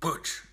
Butch.